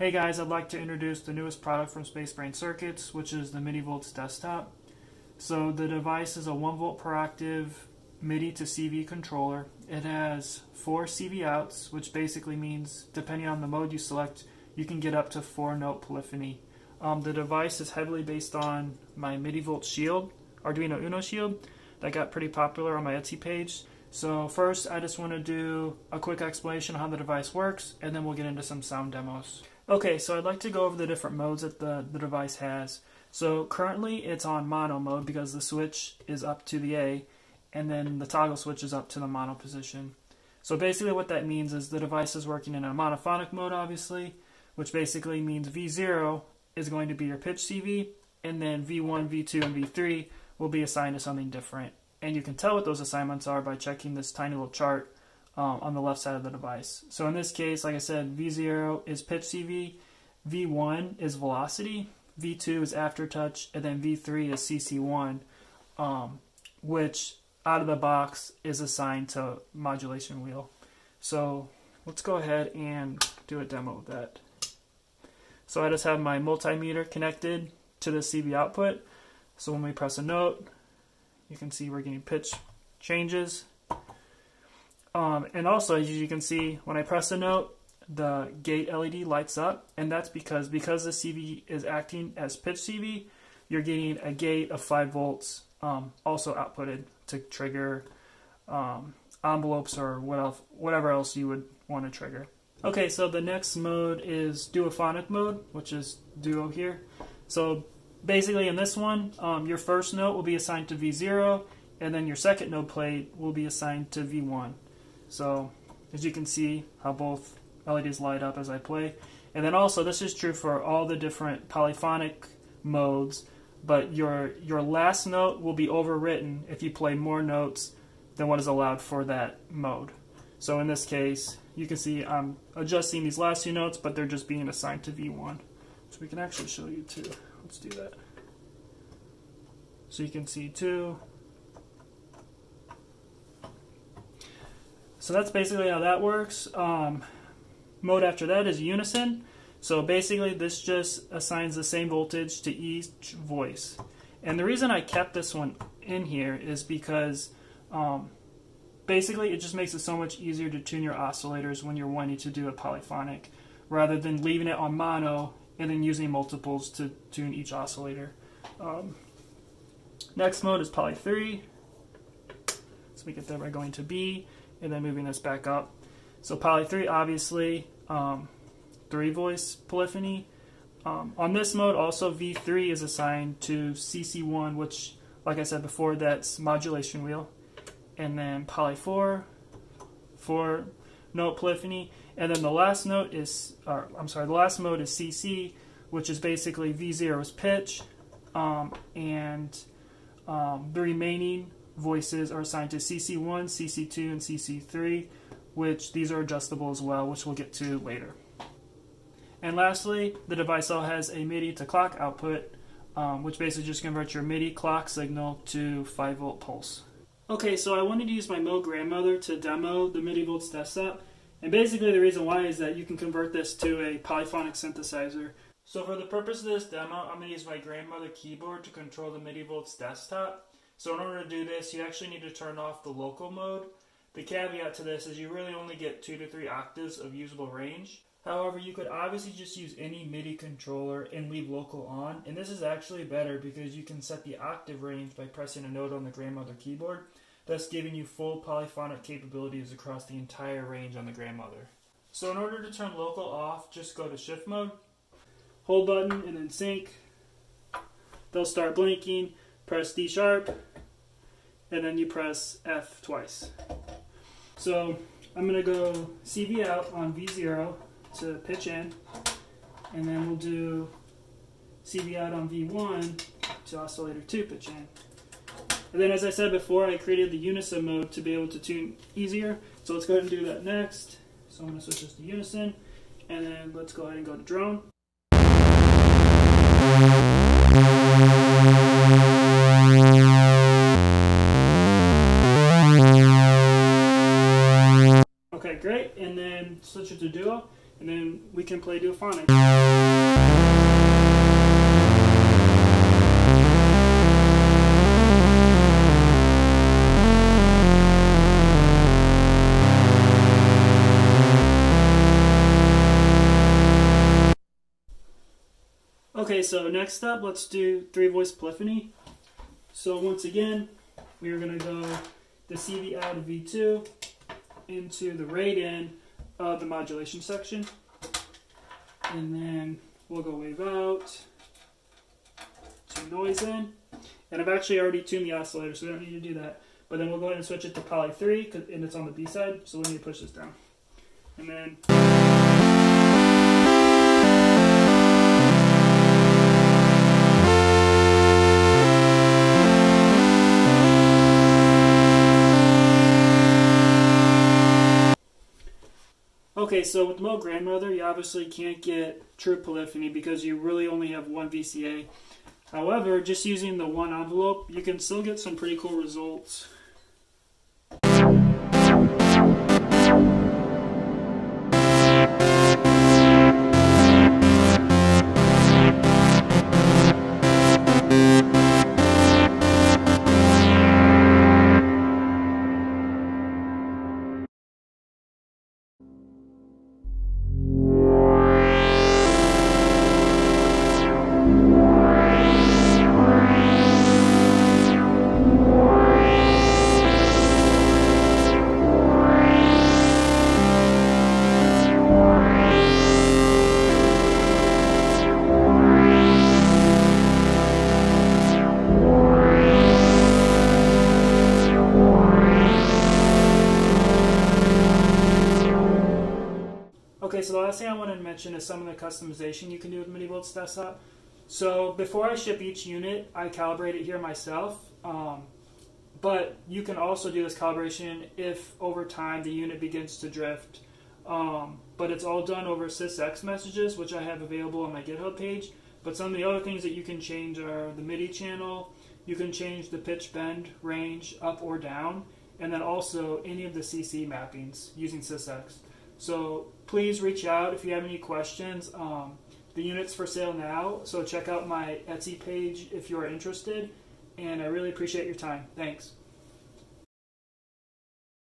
Hey guys, I'd like to introduce the newest product from Space Brain Circuits, which is the MIDI-Volts desktop. So the device is a 1 volt per octave MIDI to CV controller. It has four CV outs, which basically means depending on the mode you select, you can get up to four note polyphony. Um, the device is heavily based on my MIDI-Volt Shield, Arduino Uno Shield, that got pretty popular on my Etsy page. So first, I just want to do a quick explanation of how the device works, and then we'll get into some sound demos. Okay, so I'd like to go over the different modes that the, the device has. So currently it's on mono mode because the switch is up to the A and then the toggle switch is up to the mono position. So basically what that means is the device is working in a monophonic mode obviously, which basically means V0 is going to be your pitch CV and then V1, V2, and V3 will be assigned to something different. And you can tell what those assignments are by checking this tiny little chart um, on the left side of the device. So in this case, like I said, V0 is pitch CV, V1 is velocity, V2 is aftertouch, and then V3 is CC1, um, which out of the box is assigned to modulation wheel. So let's go ahead and do a demo of that. So I just have my multimeter connected to the CV output. So when we press a note, you can see we're getting pitch changes um, and also, as you can see, when I press a note, the gate LED lights up, and that's because because the CV is acting as pitch CV, you're getting a gate of 5 volts um, also outputted to trigger um, envelopes or what else, whatever else you would want to trigger. Okay, so the next mode is duophonic mode, which is duo here. So basically in this one, um, your first note will be assigned to V0, and then your second note plate will be assigned to V1. So as you can see how both LEDs light up as I play. And then also this is true for all the different polyphonic modes, but your your last note will be overwritten if you play more notes than what is allowed for that mode. So in this case, you can see I'm adjusting these last two notes, but they're just being assigned to V1. So we can actually show you two. Let's do that. So you can see two, So that's basically how that works. Um, mode after that is unison. So basically this just assigns the same voltage to each voice. And the reason I kept this one in here is because um, basically it just makes it so much easier to tune your oscillators when you're wanting to do a polyphonic rather than leaving it on mono and then using multiples to tune each oscillator. Um, next mode is poly 3. So we get that by going to B and then moving this back up. So poly 3 obviously um, 3 voice polyphony. Um, on this mode also V3 is assigned to CC1 which like I said before that's modulation wheel and then poly 4 for note polyphony and then the last note is or, I'm sorry the last mode is CC which is basically V0 is pitch um, and um, the remaining voices are assigned to CC1, CC2, and CC3, which these are adjustable as well, which we'll get to later. And lastly, the device all has a MIDI to clock output, um, which basically just converts your MIDI clock signal to 5 volt pulse. Okay, so I wanted to use my Moog grandmother to demo the MIDI-Volts desktop, and basically the reason why is that you can convert this to a polyphonic synthesizer. So for the purpose of this demo, I'm going to use my grandmother keyboard to control the MIDI-Volts desktop. So in order to do this, you actually need to turn off the local mode. The caveat to this is you really only get two to three octaves of usable range. However, you could obviously just use any MIDI controller and leave local on, and this is actually better because you can set the octave range by pressing a note on the grandmother keyboard, thus giving you full polyphonic capabilities across the entire range on the grandmother. So in order to turn local off, just go to shift mode, hold button, and then sync. They'll start blinking, press D sharp, and then you press F twice. So I'm going to go CV out on V0 to pitch in, and then we'll do CV out on V1 to oscillator 2 pitch in. And then as I said before, I created the unison mode to be able to tune easier. So let's go ahead and do that next. So I'm going to switch this to unison, and then let's go ahead and go to drone. Okay, great. And then switch it to duo, and then we can can play Duophonic. Okay, so next up, let's do three voice polyphony. So once again, we are going to go the CV out of V2 into the rate in of the modulation section. And then we'll go wave out to noise in. And I've actually already tuned the oscillator, so we don't need to do that. But then we'll go ahead and switch it to poly 3, and it's on the B side, so we need to push this down. And then... Okay, so with Moog Grandmother, you obviously can't get true polyphony because you really only have one VCA. However, just using the one envelope, you can still get some pretty cool results. Okay, so the last thing I wanted to mention is some of the customization you can do with MIDI-Volts Desktop. So before I ship each unit, I calibrate it here myself. Um, but you can also do this calibration if over time the unit begins to drift. Um, but it's all done over SysEx messages, which I have available on my GitHub page. But some of the other things that you can change are the MIDI channel, you can change the pitch bend range up or down, and then also any of the CC mappings using SysEx. So please reach out if you have any questions. Um, the unit's for sale now, so check out my Etsy page if you are interested. And I really appreciate your time. Thanks.